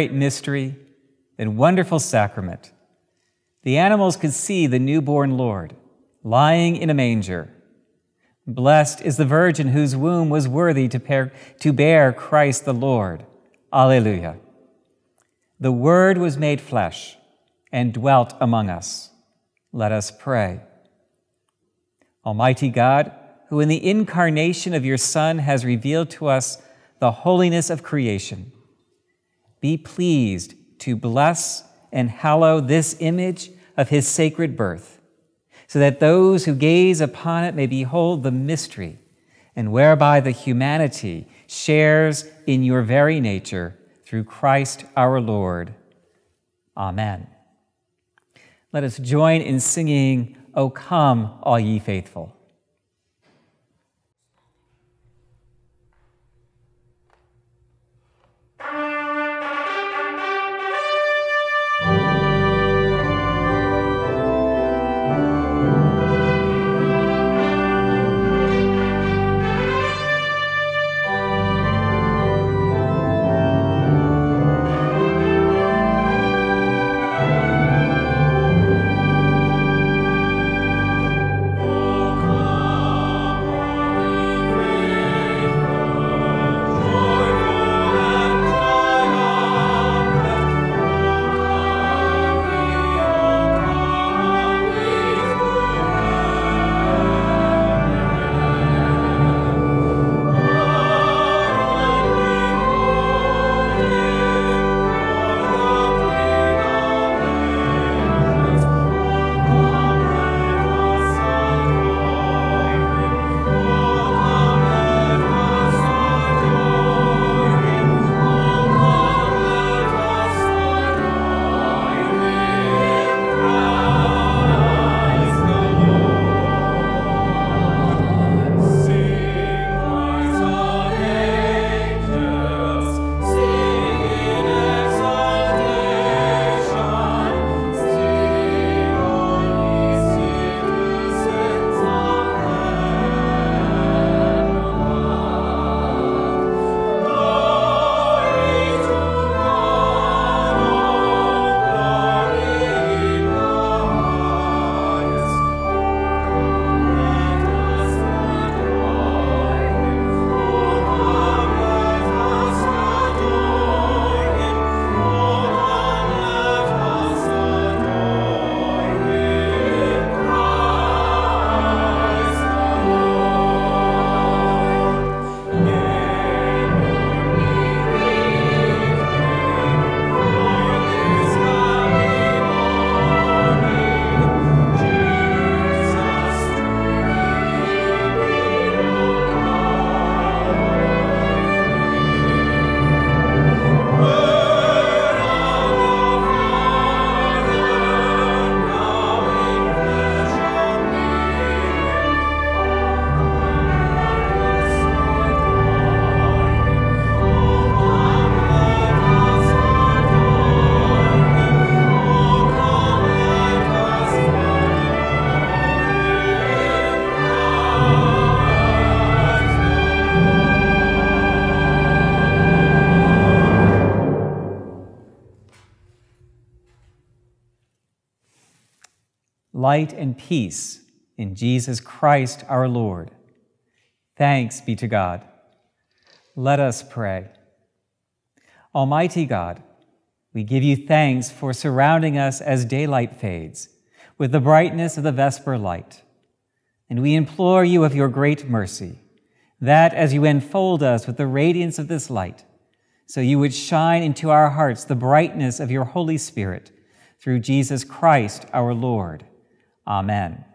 Great mystery and wonderful sacrament! The animals could see the newborn Lord lying in a manger. Blessed is the Virgin whose womb was worthy to, bear, to bear Christ the Lord. Alleluia. The Word was made flesh and dwelt among us. Let us pray. Almighty God, who in the incarnation of your Son has revealed to us the holiness of creation, be pleased to bless and hallow this image of his sacred birth, so that those who gaze upon it may behold the mystery, and whereby the humanity shares in your very nature through Christ our Lord. Amen. Let us join in singing, O come, all ye faithful. Light and peace in Jesus Christ our Lord. Thanks be to God. Let us pray. Almighty God, we give you thanks for surrounding us as daylight fades with the brightness of the Vesper light. And we implore you of your great mercy, that as you enfold us with the radiance of this light, so you would shine into our hearts the brightness of your Holy Spirit through Jesus Christ our Lord. Amen.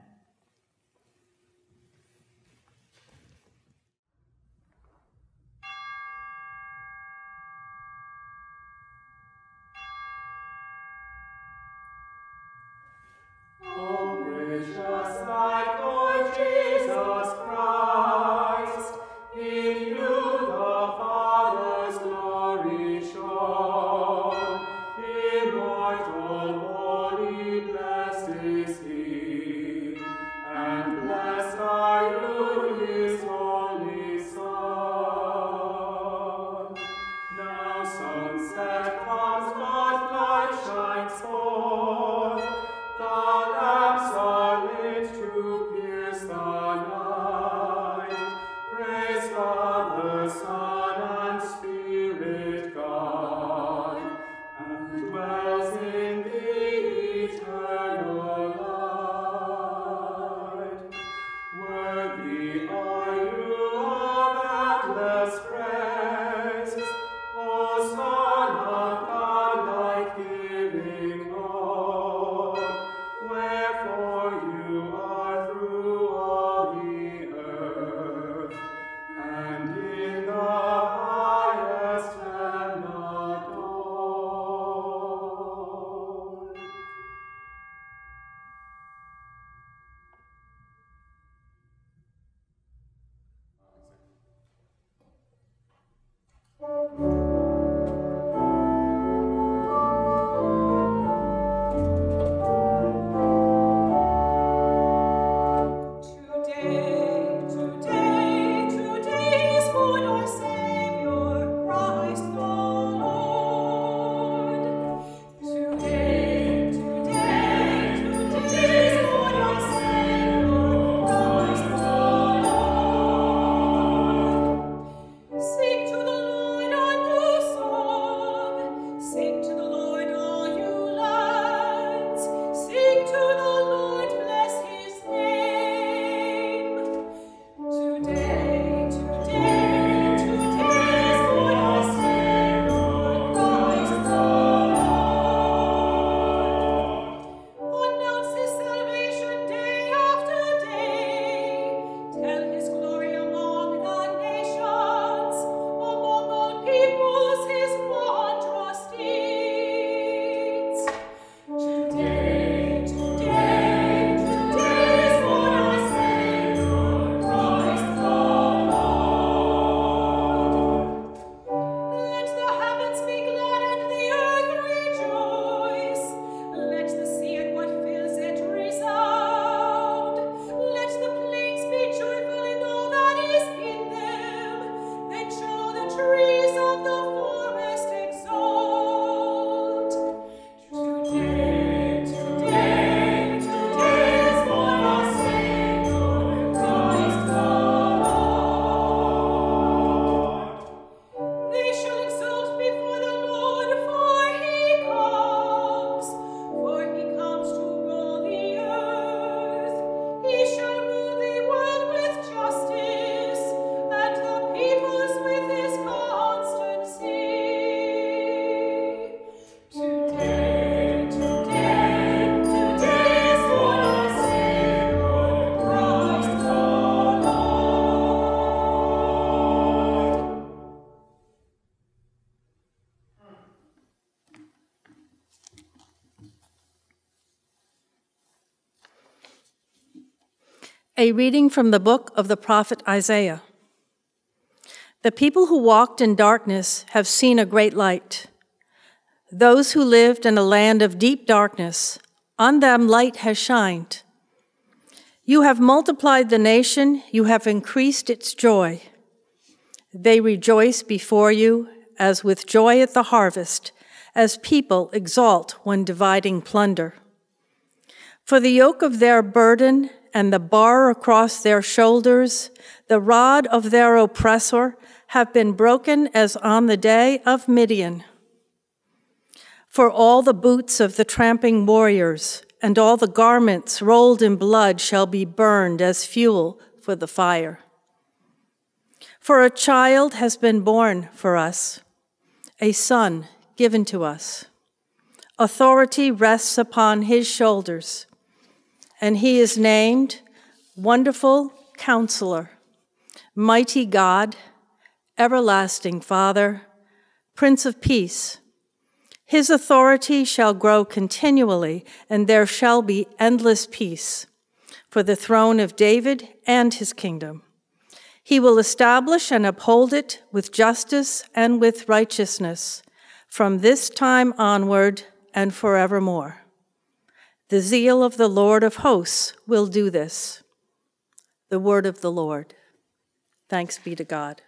A reading from the book of the prophet Isaiah. The people who walked in darkness have seen a great light. Those who lived in a land of deep darkness, on them light has shined. You have multiplied the nation, you have increased its joy. They rejoice before you as with joy at the harvest, as people exult when dividing plunder. For the yoke of their burden and the bar across their shoulders, the rod of their oppressor, have been broken as on the day of Midian. For all the boots of the tramping warriors and all the garments rolled in blood shall be burned as fuel for the fire. For a child has been born for us, a son given to us. Authority rests upon his shoulders and he is named Wonderful Counselor, Mighty God, Everlasting Father, Prince of Peace. His authority shall grow continually, and there shall be endless peace for the throne of David and his kingdom. He will establish and uphold it with justice and with righteousness from this time onward and forevermore. The zeal of the Lord of hosts will do this. The word of the Lord. Thanks be to God.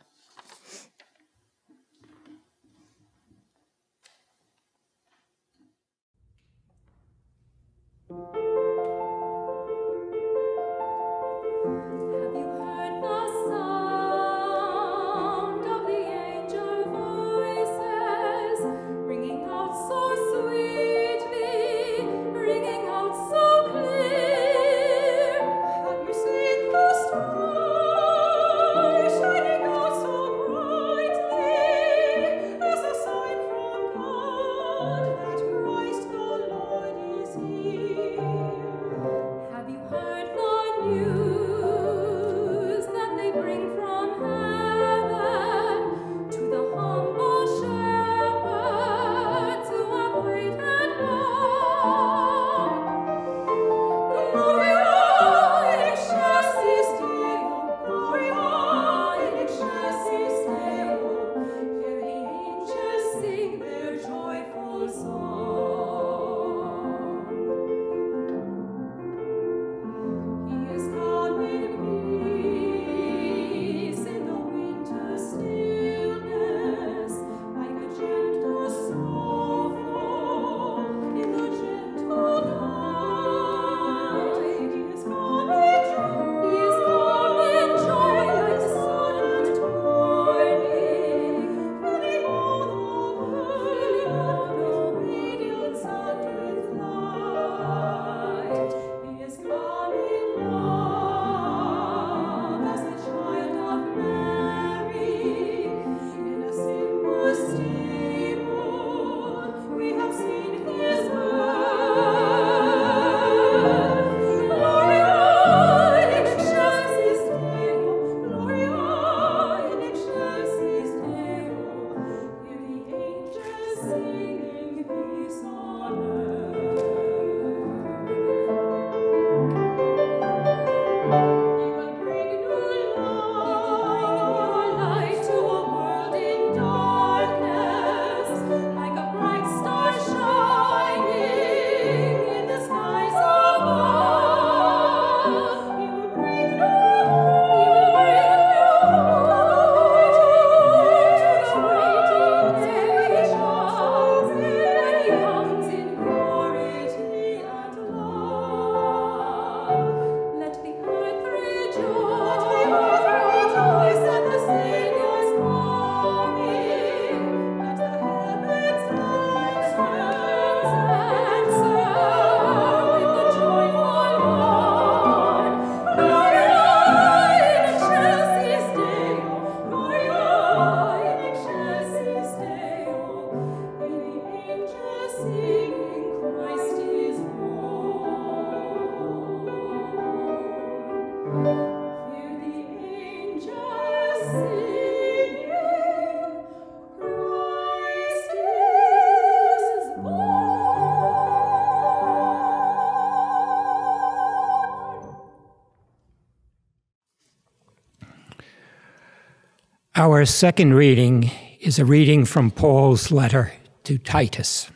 Our second reading is a reading from Paul's letter to Titus.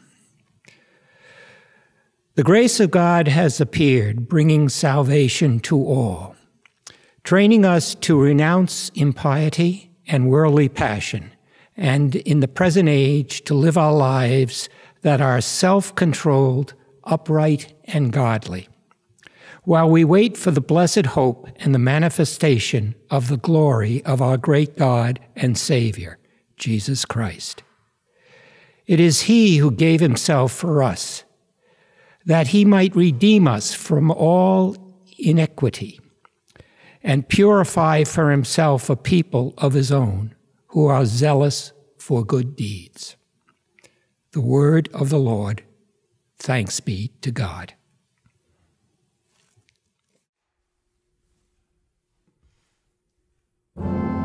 The grace of God has appeared, bringing salvation to all, training us to renounce impiety and worldly passion, and in the present age to live our lives that are self controlled, upright, and godly while we wait for the blessed hope and the manifestation of the glory of our great God and Savior, Jesus Christ. It is He who gave Himself for us, that He might redeem us from all iniquity and purify for Himself a people of His own who are zealous for good deeds. The word of the Lord. Thanks be to God. The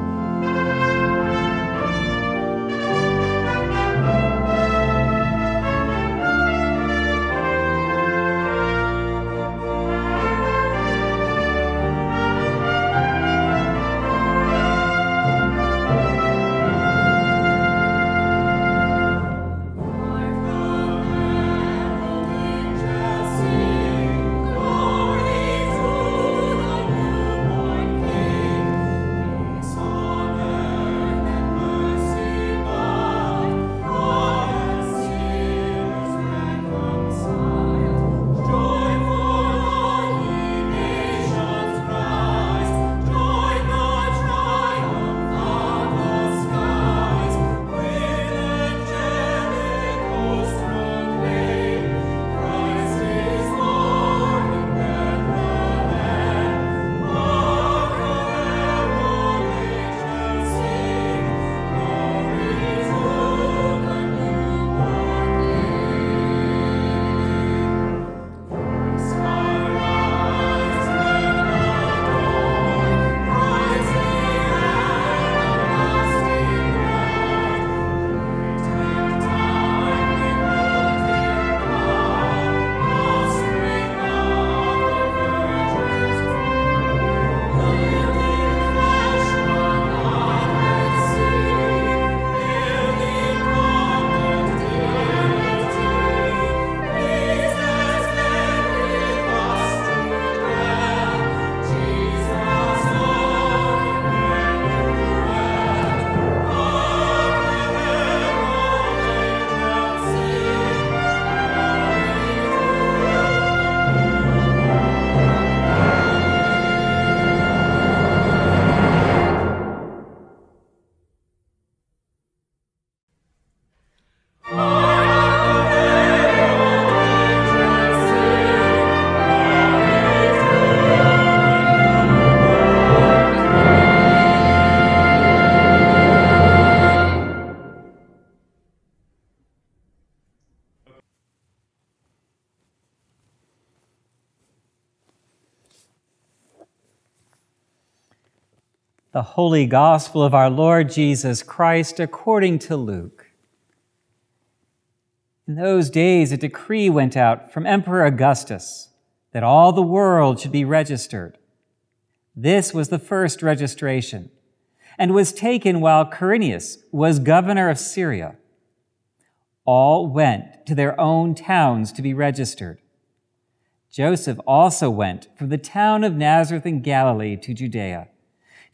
Holy Gospel of our Lord Jesus Christ according to Luke. In those days, a decree went out from Emperor Augustus that all the world should be registered. This was the first registration and was taken while Quirinius was governor of Syria. All went to their own towns to be registered. Joseph also went from the town of Nazareth in Galilee to Judea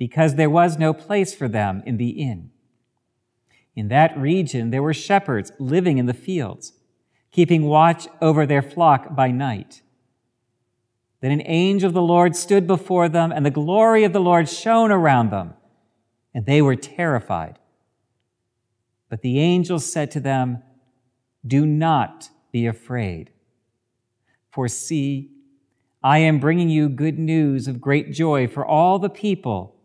because there was no place for them in the inn. In that region, there were shepherds living in the fields, keeping watch over their flock by night. Then an angel of the Lord stood before them, and the glory of the Lord shone around them, and they were terrified. But the angel said to them, Do not be afraid. For see, I am bringing you good news of great joy for all the people.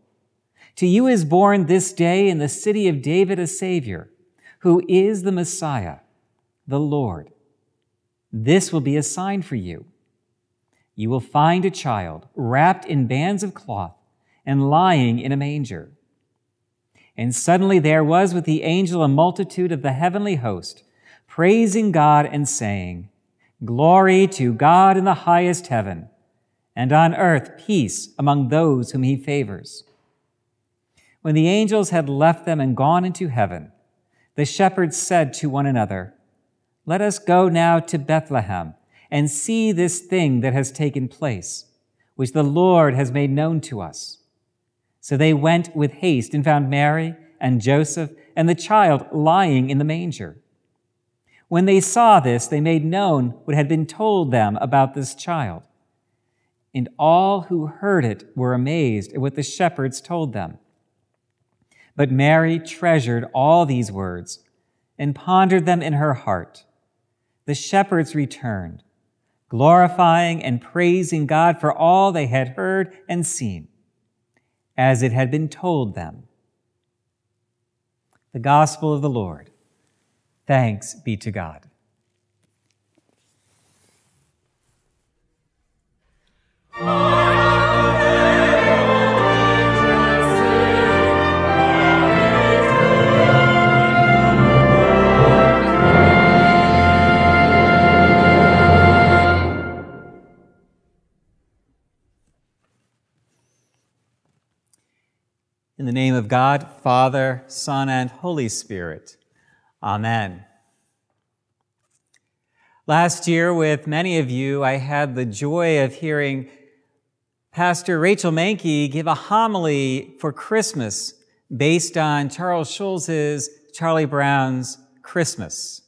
To you is born this day in the city of David a Savior, who is the Messiah, the Lord. This will be a sign for you. You will find a child wrapped in bands of cloth and lying in a manger. And suddenly there was with the angel a multitude of the heavenly host, praising God and saying, Glory to God in the highest heaven, and on earth peace among those whom he favors. When the angels had left them and gone into heaven, the shepherds said to one another, Let us go now to Bethlehem and see this thing that has taken place, which the Lord has made known to us. So they went with haste and found Mary and Joseph and the child lying in the manger. When they saw this, they made known what had been told them about this child. And all who heard it were amazed at what the shepherds told them. But Mary treasured all these words and pondered them in her heart. The shepherds returned, glorifying and praising God for all they had heard and seen, as it had been told them. The Gospel of the Lord. Thanks be to God. In the name of God, Father, Son, and Holy Spirit. Amen. Last year, with many of you, I had the joy of hearing Pastor Rachel Mankey give a homily for Christmas based on Charles Schulz's Charlie Brown's Christmas.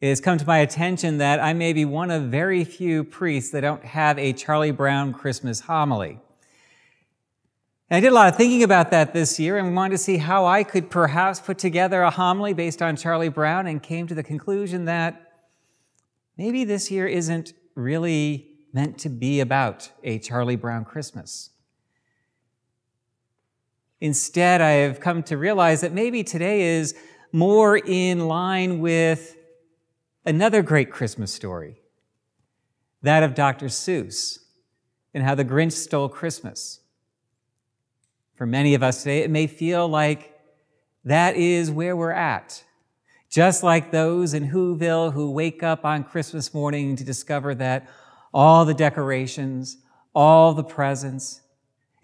It has come to my attention that I may be one of very few priests that don't have a Charlie Brown Christmas homily. And I did a lot of thinking about that this year and wanted to see how I could perhaps put together a homily based on Charlie Brown and came to the conclusion that maybe this year isn't really meant to be about a Charlie Brown Christmas. Instead, I have come to realize that maybe today is more in line with another great Christmas story, that of Dr. Seuss and how the Grinch stole Christmas. For many of us today, it may feel like that is where we're at. Just like those in Whoville who wake up on Christmas morning to discover that all the decorations, all the presents,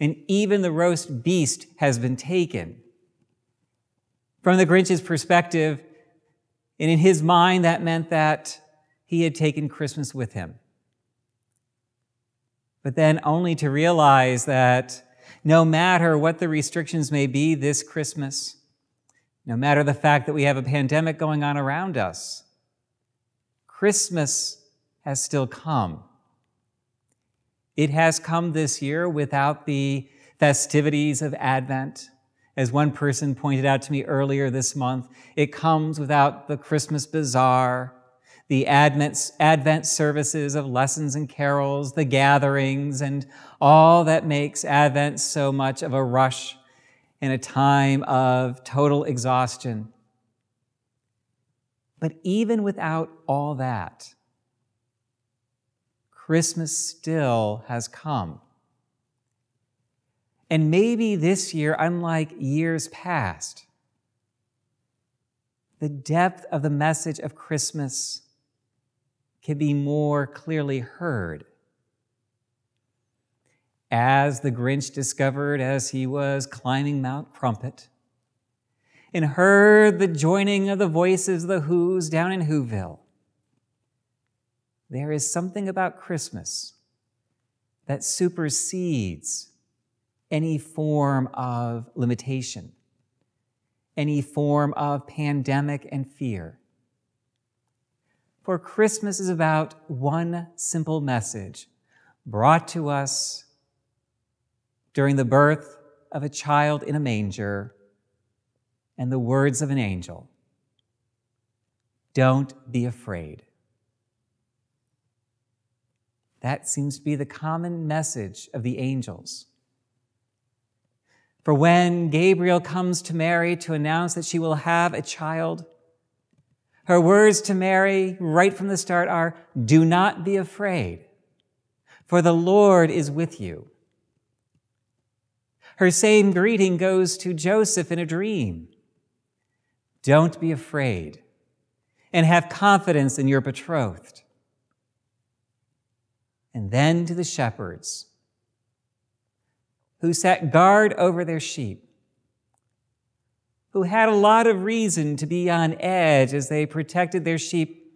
and even the roast beast has been taken. From the Grinch's perspective, and in his mind, that meant that he had taken Christmas with him. But then only to realize that no matter what the restrictions may be this Christmas, no matter the fact that we have a pandemic going on around us, Christmas has still come. It has come this year without the festivities of Advent. As one person pointed out to me earlier this month, it comes without the Christmas bazaar, the Advent, Advent services of lessons and carols, the gatherings, and all that makes Advent so much of a rush and a time of total exhaustion. But even without all that, Christmas still has come. And maybe this year, unlike years past, the depth of the message of Christmas can be more clearly heard. As the Grinch discovered as he was climbing Mount Crumpit, and heard the joining of the voices of the Who's down in Whoville, there is something about Christmas that supersedes any form of limitation, any form of pandemic and fear. For Christmas is about one simple message brought to us during the birth of a child in a manger and the words of an angel Don't be afraid. That seems to be the common message of the angels. For when Gabriel comes to Mary to announce that she will have a child, her words to Mary right from the start are, Do not be afraid, for the Lord is with you. Her same greeting goes to Joseph in a dream. Don't be afraid and have confidence in your betrothed. And then to the shepherds who sat guard over their sheep, who had a lot of reason to be on edge as they protected their sheep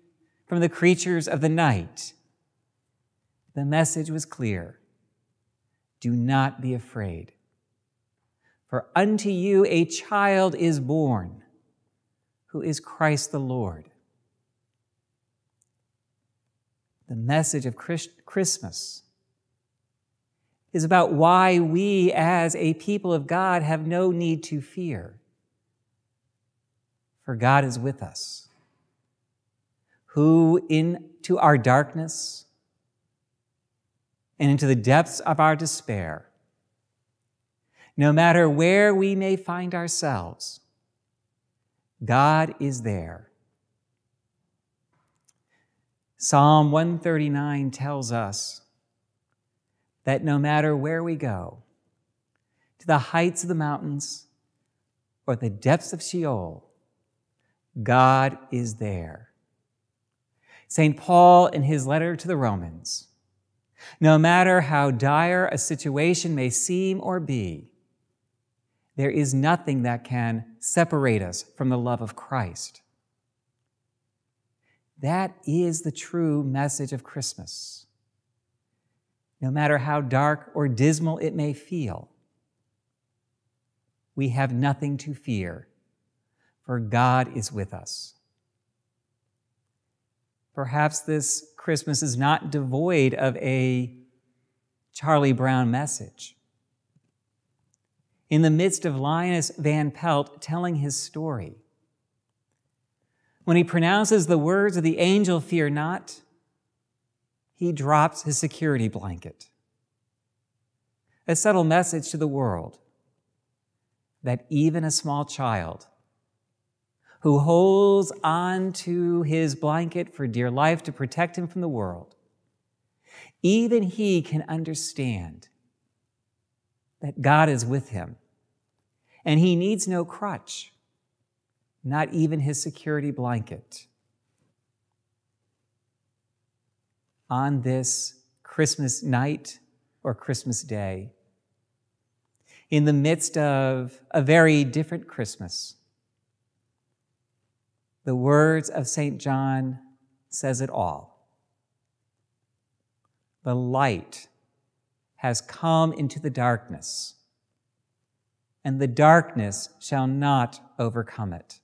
from the creatures of the night. The message was clear do not be afraid. For unto you a child is born, who is Christ the Lord. The message of Christmas is about why we, as a people of God, have no need to fear. For God is with us, who into our darkness and into the depths of our despair, no matter where we may find ourselves, God is there. Psalm 139 tells us that no matter where we go, to the heights of the mountains or the depths of Sheol, God is there. St. Paul, in his letter to the Romans, no matter how dire a situation may seem or be, there is nothing that can separate us from the love of Christ. That is the true message of Christmas no matter how dark or dismal it may feel. We have nothing to fear, for God is with us. Perhaps this Christmas is not devoid of a Charlie Brown message. In the midst of Linus Van Pelt telling his story, when he pronounces the words of the angel, Fear not, he drops his security blanket. A subtle message to the world that even a small child who holds on to his blanket for dear life to protect him from the world, even he can understand that God is with him and he needs no crutch, not even his security blanket. on this Christmas night or Christmas day, in the midst of a very different Christmas. The words of St. John says it all. The light has come into the darkness, and the darkness shall not overcome it.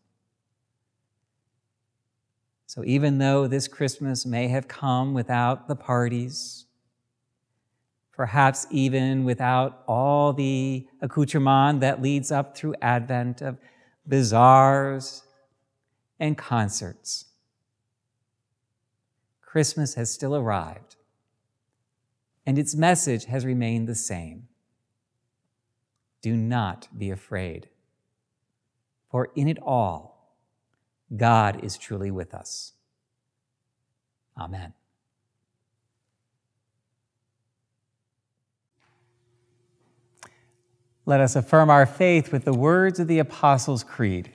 So even though this Christmas may have come without the parties, perhaps even without all the accoutrement that leads up through Advent of bazaars and concerts, Christmas has still arrived, and its message has remained the same. Do not be afraid, for in it all, God is truly with us. Amen. Let us affirm our faith with the words of the Apostles' Creed.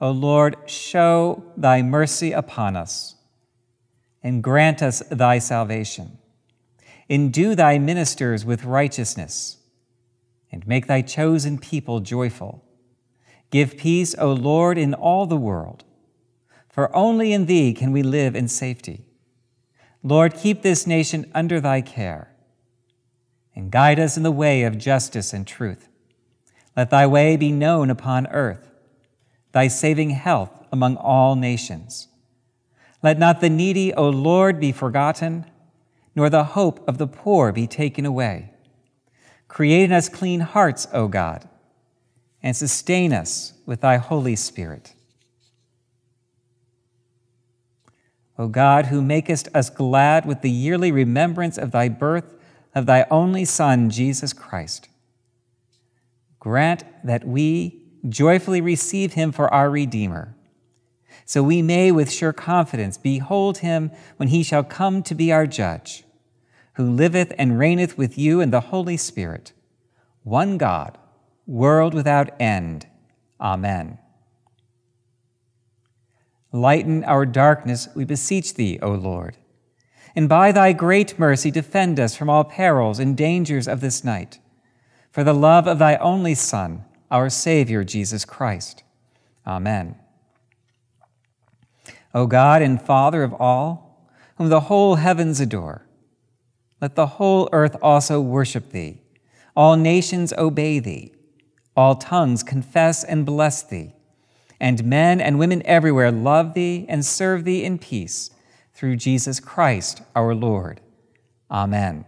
O Lord, show thy mercy upon us and grant us thy salvation. Endue thy ministers with righteousness and make thy chosen people joyful. Give peace, O Lord, in all the world, for only in thee can we live in safety. Lord, keep this nation under thy care and guide us in the way of justice and truth. Let thy way be known upon earth thy saving health among all nations. Let not the needy, O Lord, be forgotten, nor the hope of the poor be taken away. Create in us clean hearts, O God, and sustain us with thy Holy Spirit. O God, who makest us glad with the yearly remembrance of thy birth of thy only Son, Jesus Christ, grant that we, joyfully receive him for our Redeemer, so we may with sure confidence behold him when he shall come to be our judge, who liveth and reigneth with you in the Holy Spirit, one God, world without end. Amen. Lighten our darkness, we beseech thee, O Lord, and by thy great mercy defend us from all perils and dangers of this night, for the love of thy only Son, our Savior, Jesus Christ. Amen. O God and Father of all, whom the whole heavens adore, let the whole earth also worship thee, all nations obey thee, all tongues confess and bless thee, and men and women everywhere love thee and serve thee in peace through Jesus Christ our Lord. Amen.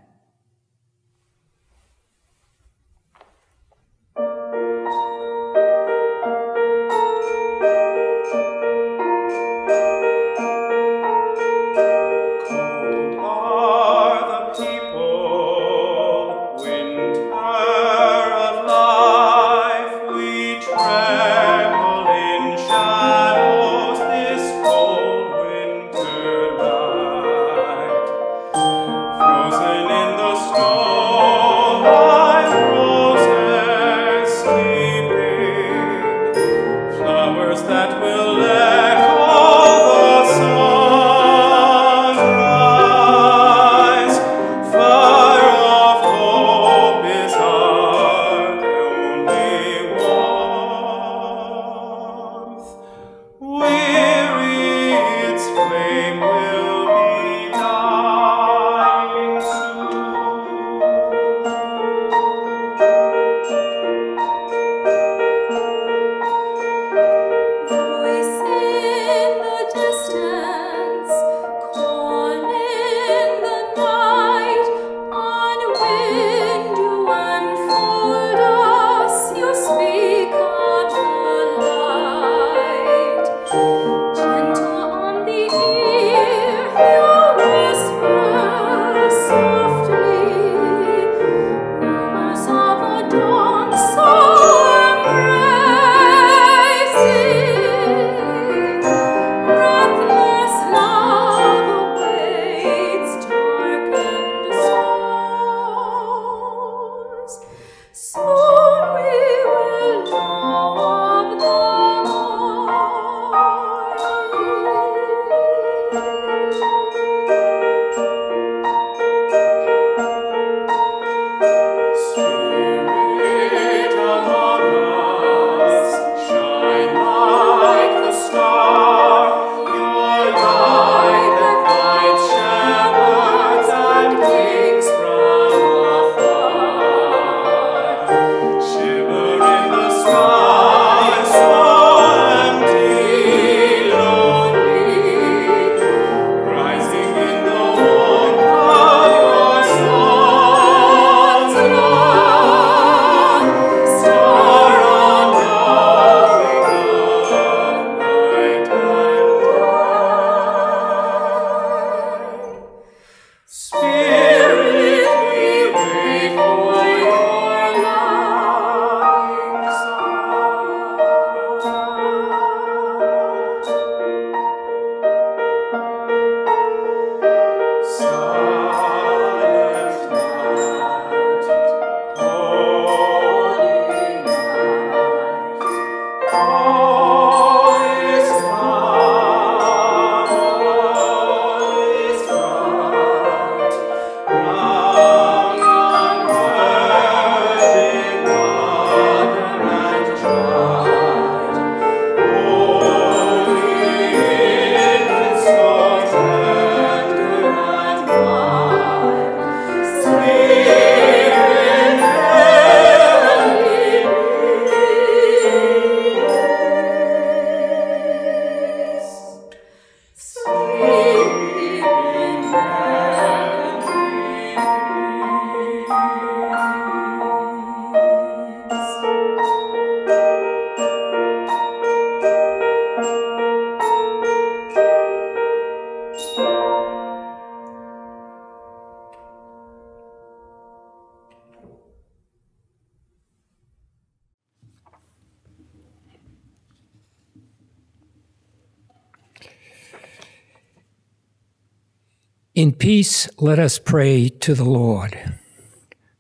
Peace, let us pray to the Lord.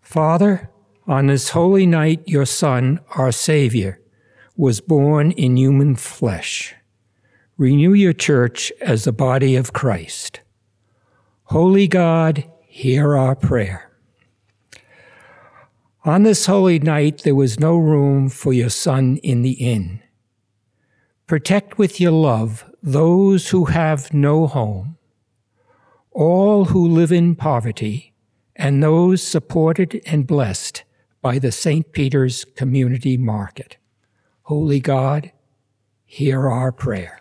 Father, on this holy night, your Son, our Savior, was born in human flesh. Renew your church as the body of Christ. Holy God, hear our prayer. On this holy night, there was no room for your Son in the inn. Protect with your love those who have no home, all who live in poverty, and those supported and blessed by the St. Peter's Community Market. Holy God, hear our prayer.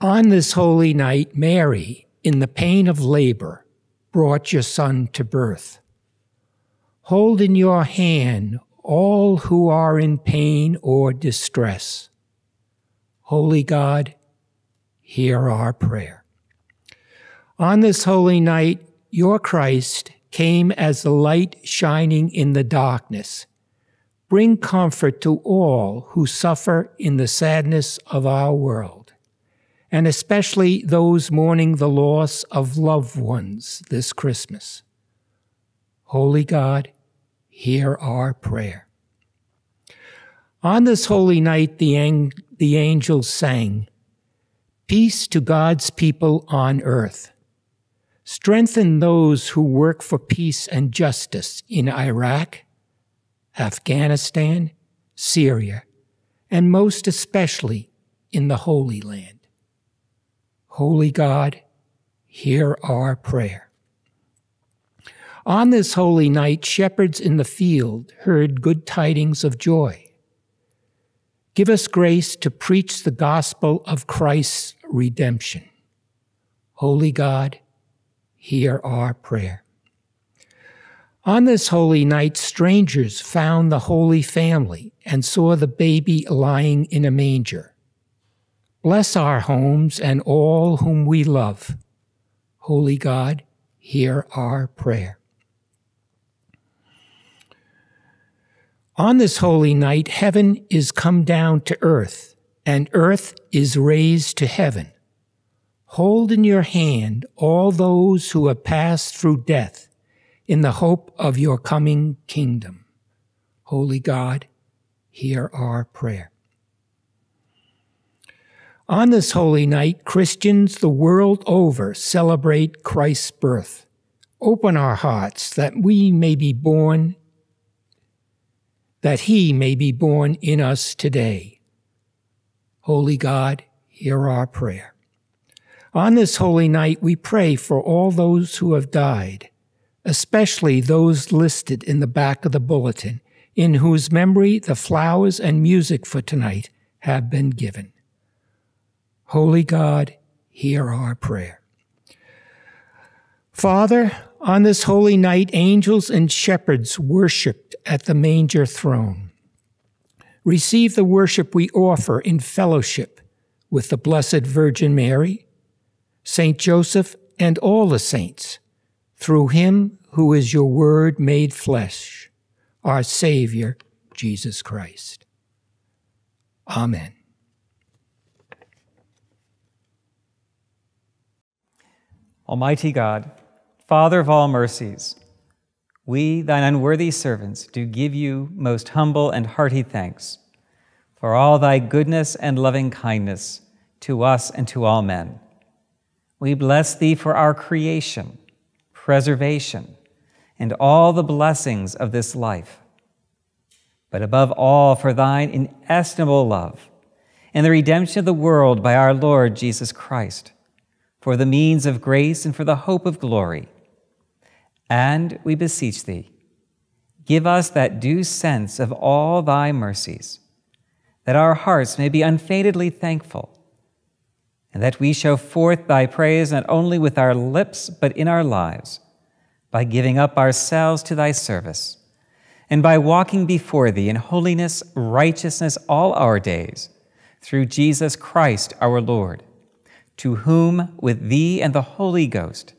On this holy night, Mary, in the pain of labor, brought your Son to birth. Hold in your hand all who are in pain or distress. Holy God, hear our prayer. On this holy night, your Christ came as the light shining in the darkness. Bring comfort to all who suffer in the sadness of our world, and especially those mourning the loss of loved ones this Christmas. Holy God, hear our prayer. On this holy night, the, ang- the angels sang, Peace to God's people on earth. Strengthen those who work for peace and justice in Iraq, Afghanistan, Syria, and most especially in the Holy Land. Holy God, hear our prayer. On this holy night, shepherds in the field heard good tidings of joy. Give us grace to preach the gospel of Christ's redemption. Holy God, hear our prayer. On this holy night, strangers found the Holy Family and saw the baby lying in a manger. Bless our homes and all whom we love. Holy God, hear our prayer. On this holy night, heaven is come down to earth, and earth is raised to heaven. Hold in your hand all those who have passed through death in the hope of your coming kingdom. Holy God, hear our prayer. On this holy night, Christians the world over celebrate Christ's birth. Open our hearts that we may be born, that he may be born in us today. Holy God, hear our prayer. On this holy night, we pray for all those who have died especially those listed in the back of the bulletin, in whose memory the flowers and music for tonight have been given. Holy God, hear our prayer. Father, on this holy night, angels and shepherds worshiped at the manger throne. Receive the worship we offer in fellowship with the Blessed Virgin Mary, Saint Joseph, and all the saints through him who is your word made flesh, our Savior, Jesus Christ. Amen. Almighty God, Father of all mercies, we, thine unworthy servants, do give you most humble and hearty thanks for all thy goodness and loving kindness to us and to all men. We bless thee for our creation preservation, and all the blessings of this life. But above all, for thine inestimable love and the redemption of the world by our Lord Jesus Christ, for the means of grace and for the hope of glory. And we beseech thee, give us that due sense of all thy mercies, that our hearts may be unfadingly thankful and that we show forth thy praise not only with our lips, but in our lives, by giving up ourselves to thy service, and by walking before thee in holiness, righteousness all our days, through Jesus Christ our Lord, to whom, with thee and the Holy Ghost,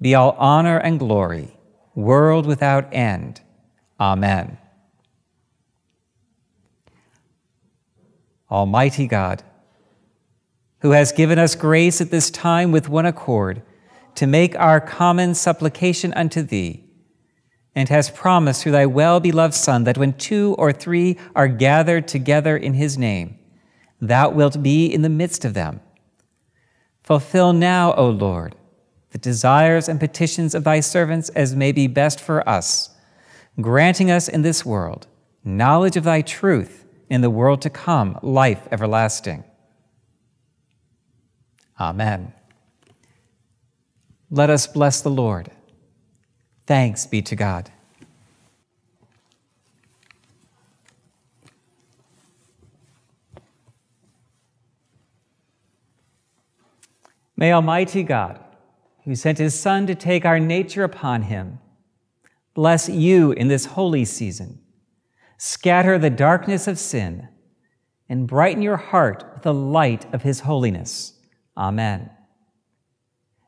be all honor and glory, world without end. Amen. Almighty God, who has given us grace at this time with one accord to make our common supplication unto thee, and has promised through thy well beloved Son that when two or three are gathered together in his name, thou wilt be in the midst of them. Fulfill now, O Lord, the desires and petitions of thy servants as may be best for us, granting us in this world knowledge of thy truth, in the world to come, life everlasting. Amen. Let us bless the Lord. Thanks be to God. May Almighty God, who sent his Son to take our nature upon him, bless you in this holy season, scatter the darkness of sin, and brighten your heart with the light of his holiness. Amen.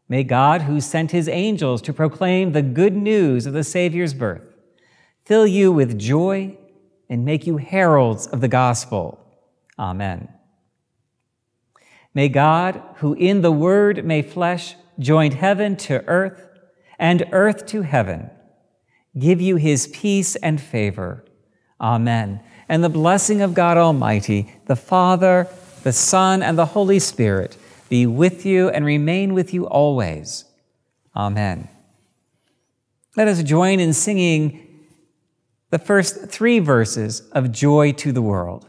May God, who sent his angels to proclaim the good news of the Savior's birth, fill you with joy and make you heralds of the gospel. Amen. May God, who in the Word made flesh, joined heaven to earth and earth to heaven, give you his peace and favor. Amen. And the blessing of God Almighty, the Father, the Son, and the Holy Spirit be with you and remain with you always. Amen. Let us join in singing the first three verses of Joy to the World.